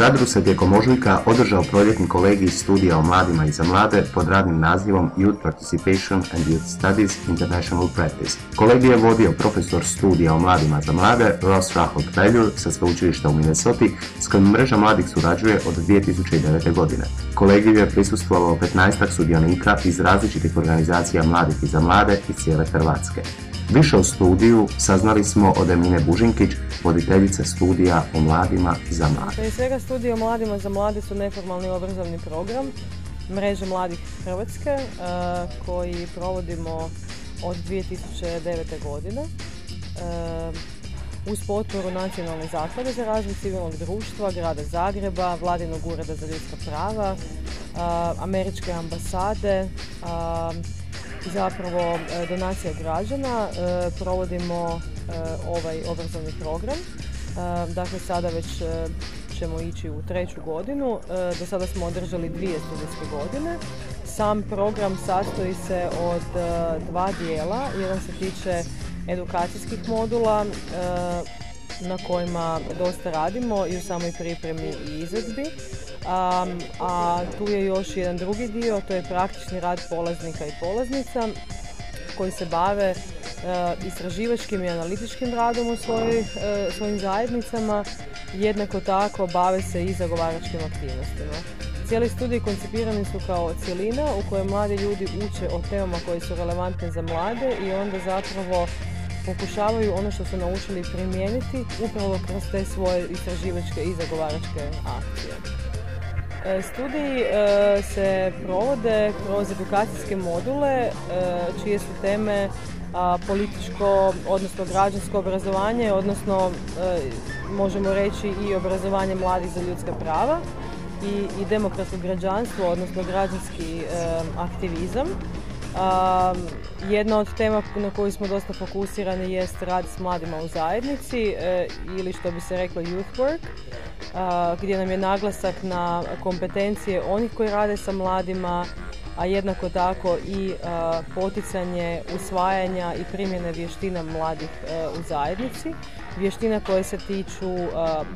Zadru se tijekom ožujka održao proljetni kolegij studija o mladima i za mlade pod radnim nazivom Youth Participation and Youth Studies International Practice. Kolegij je vodio profesor studija o mladima za mlade Ross Rahul Taylor sa sveučilišta u Minnesota s kojim mreža mladih surađuje od 2009. godine. Kolegiju je prisustvovalo 15 sudionika iz različitih organizacija mladih i za mlade iz cijele Hrvatske. Više o studiju saznali smo od Emine Bužinkić, voditeljice studija o mladima za mlade. Prije svega studija o mladima za mlade su neformalni obrazovni program mreže mladih Hrvatske eh, koji provodimo od 2009. godine eh, uz potporu Nacionalne zaklade za razvoj civilnog društva, grada Zagreba, Vladinog ureda za ljudska prava, eh, Američke ambasade, zapravo e, donacija građana e, provodimo e, ovaj obrazovni program. Dakle, sada već ćemo ići u treću godinu. Do sada smo održali dvije studijske godine. Sam program sastoji se od dva dijela. Jedan se tiče edukacijskih modula na kojima dosta radimo i u samoj pripremi i izvedbi. A, a tu je još jedan drugi dio, to je praktični rad polaznika i polaznica koji se bave e, istraživačkim i analitičkim radom u e, svojim zajednicama, jednako tako bave se i zagovaračkim aktivnostima. Cijeli studij koncipirani su kao cjelina u kojoj mladi ljudi uče o temama koje su relevantne za mlade i onda zapravo pokušavaju ono što su naučili primijeniti upravo kroz te svoje istraživačke i zagovaračke akcije. E, studiji e, se provode kroz edukacijske module e, čije su teme političko, odnosno građansko obrazovanje, odnosno možemo reći i obrazovanje mladih za ljudska prava i, i demokratsko građanstvo, odnosno građanski aktivizam. Jedna od tema na koju smo dosta fokusirani jest rad s mladima u zajednici e, ili što bi se reklo youth work, gdje nam je naglasak na kompetencije onih koji rade sa mladima, a jednako tako i poticanje usvajanja i primjene vještina mladih e, u zajednici. Vještina koje se tiču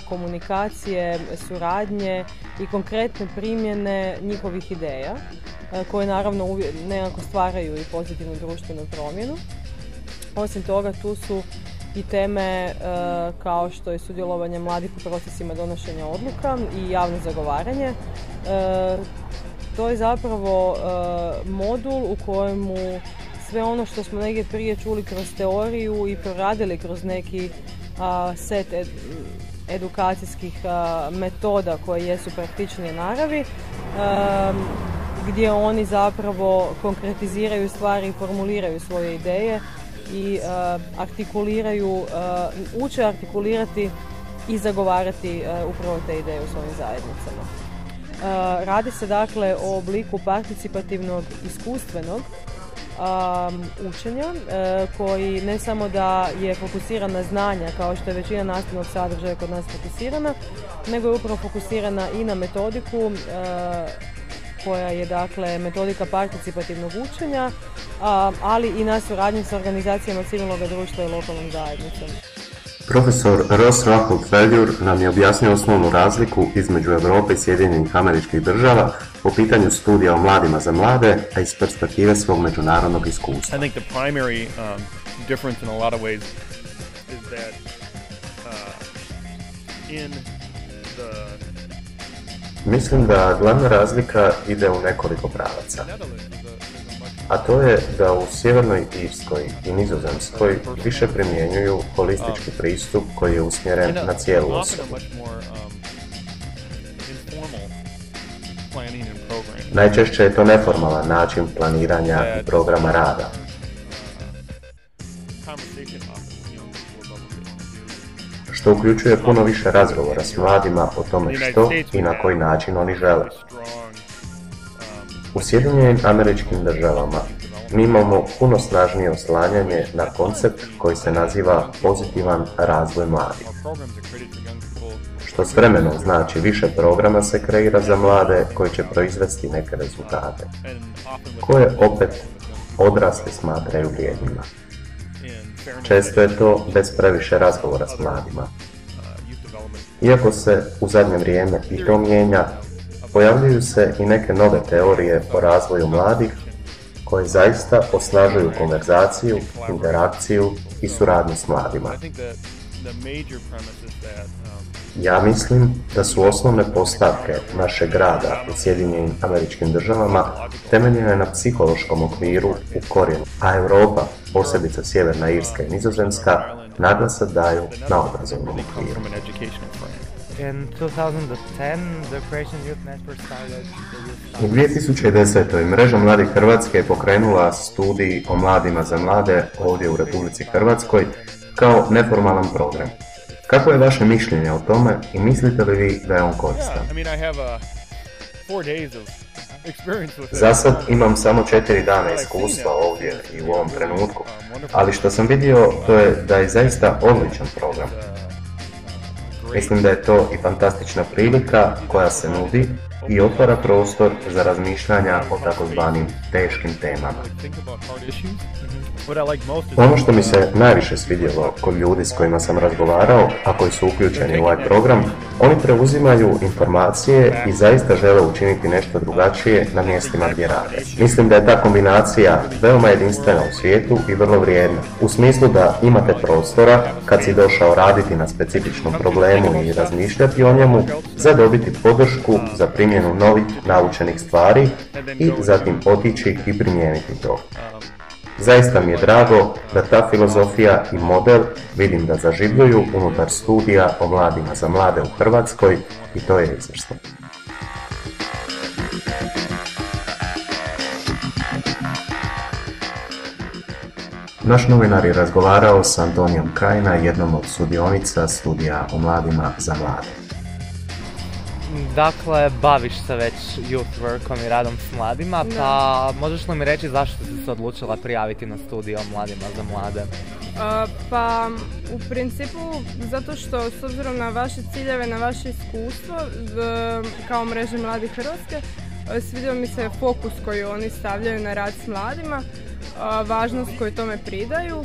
komunikacije, suradnje i konkretne primjene njihovih ideja e, koje naravno nekako stvaraju i pozitivnu društvenu promjenu. Osim toga tu su i teme e, kao što je sudjelovanje mladih u procesima donošenja odluka i javno zagovaranje. To je zapravo e, modul u kojemu sve ono što smo negdje prije čuli kroz teoriju i proradili kroz neki set edukacijskih metoda koje jesu praktičnije naravi, gdje oni zapravo konkretiziraju stvari i formuliraju svoje ideje i e, artikuliraju, uče artikulirati i zagovarati upravo te ideje u svojim zajednicama. Radi se dakle o obliku participativnog iskustvenog učenja e, koji ne samo da je fokusiran na znanja kao što je većina nastavnog sadržaja kod nas fokusirana, nego je upravo fokusirana i na metodiku e, koja je dakle metodika participativnog učenja, ali i na suradnji sa organizacijama civilnog društva i lokalnom zajednicom. Profesor Ross Rahul Feljur nam je objasnio osnovnu razliku između Europe i Sjedinjenih američkih država po pitanju studija o mladima za mlade, a iz perspektive svog međunarodnog iskustva. I think the primary um, difference in a lot of ways is that uh, in the Mislim da glavna razlika ide u nekoliko pravaca a to je da u Sjevernoj Irskoj i Nizozemskoj više primjenjuju holistički pristup koji je usmjeren na cijelu osobu. Najčešće je to neformalan način planiranja i programa rada. što uključuje puno više razgovora s mladima o tome što i na koji način oni žele. U Sjedinjenim američkim državama mi imamo puno snažnije oslanjanje na koncept koji se naziva pozitivan razvoj mladih. što s vremenom znači više programa se kreira za mlade koji će proizvesti neke rezultate, koje opet odrasli smatraju vrijednima. Često je to bez previše razgovora s mladima. Iako se u zadnje vrijeme i to mijenja, pojavljuju se i neke nove teorije o razvoju mladih koje zaista osnažuju konverzaciju, interakciju i suradnju s mladima. Um, Ja mislim da su osnovne postavke našeg rada u Sjedinjenim američkim državama temeljene na psihološkom okviru u korijenu, a Europa, posebice Sjeverna Irska i Nizozemska, naglasak daju na obrazovnom okviru. In 2010, the Croatian Youth Network started U 2010. mreža Mladih Hrvatske je pokrenula studij o mladima za mlade ovdje u Republici Hrvatskoj kao neformalan program. Kako je vaše mišljenje o tome i mislite li vi da je on koristan? Yeah, I mean, I have uh, four days of experience with it. Za sad imam samo četiri dana iskustva ovdje i u ovom trenutku, ali što sam vidio to je da je zaista odličan program. Mislim da je to i fantastična prilika koja se nudi i otvara prostor za razmišljanja o takozvanim teškim temama. Ono što mi se najviše svidjelo kod ljudi s kojima sam razgovarao, a koji su uključeni u ovaj program, oni preuzimaju informacije i zaista žele učiniti nešto drugačije na mjestima gdje rade. Mislim da je ta kombinacija veoma jedinstvena u svijetu i vrlo vrijedna. U smislu da imate prostora, kad si došao raditi na specifičnom problemu i razmišljati o njemu, za dobiti podršku za primjenu novih naučenih stvari i zatim otići i primijeniti to. Zaista mi je drago da ta filozofija i model vidim da zaživljuju unutar studija o mladima za mlade u Hrvatskoj i to je izvrsno. Naš novinar je razgovarao s Antonijom Krajina, jednom od sudionica studija o mladima za mlade. Dakle, baviš se već youth workom i radom s mladima, pa možeš li mi reći zašto si se odlučila prijaviti na studij o mladima za mlade? Pa u principu zato što s obzirom na vaše ciljeve, na vaše iskustvo kao mreže Mladih Hrvatske, svidio mi se fokus koji oni stavljaju na rad s mladima, važnost koju tome pridaju.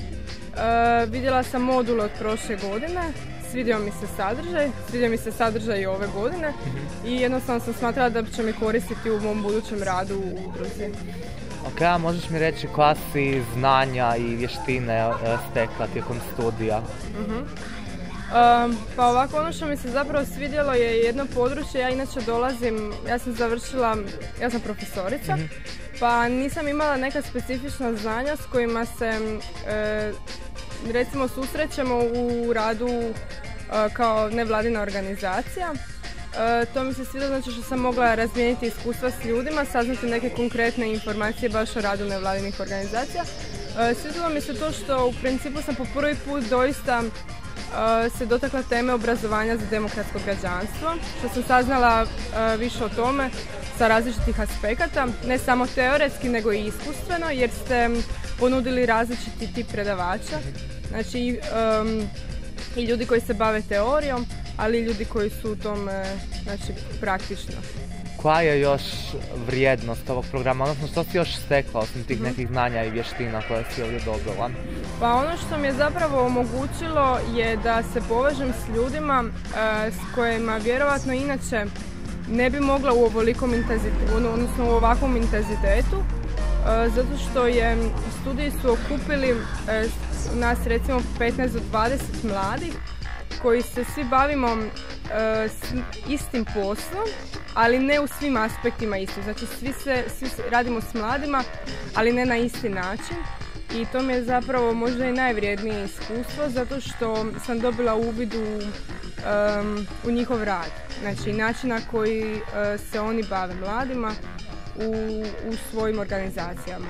Vidjela sam modul od prošle godine, svidio mi se sadržaj, svidio mi se sadržaj i ove godine i jednostavno sam smatrala da će mi koristiti u mom budućem radu u udruzi. Ok, a možeš mi reći koja si znanja i vještine e, stekla tijekom studija? Um, pa ovako, ono što mi se zapravo svidjelo je jedno područje, ja inače dolazim, ja sam završila, ja sam profesorica, pa nisam imala neka specifična znanja s kojima se e, recimo susrećemo u radu e, kao nevladina organizacija. E, to mi se svidjelo znači što sam mogla razmijeniti iskustva s ljudima, saznati neke konkretne informacije baš o radu nevladinih organizacija. E, svidjelo mi se to što u principu sam po prvi put doista se dotakla teme obrazovanja za demokratsko građanstvo, što sam saznala više o tome sa različitih aspekata, ne samo teoretski nego i iskustveno, jer ste ponudili različiti tip predavača, znači em, i ljudi koji se bave teorijom, ali i ljudi koji su u tom e, znači, praktično. Koja je još vrijednost ovog programa, odnosno što si još stekla osim tih nekih znanja i vještina koje si ovdje dobila? Pa ono što mi je zapravo omogućilo je da se povežem s ljudima e, s kojima vjerovatno inače ne bi mogla u ovolikom intenzitetu, odnosno u ovakvom intenzitetu, e, zato što je studiji su okupili e, nas recimo 15 do 20 mladih koji se svi bavimo e, s istim poslom, ali ne u svim aspektima isto. Znači svi, se, svi radimo s mladima, ali ne na isti način. I to mi je zapravo možda i najvrijednije iskustvo zato što sam dobila uvid u, u njihov rad. Znači način na koji e, se oni bave mladima u, u svojim organizacijama.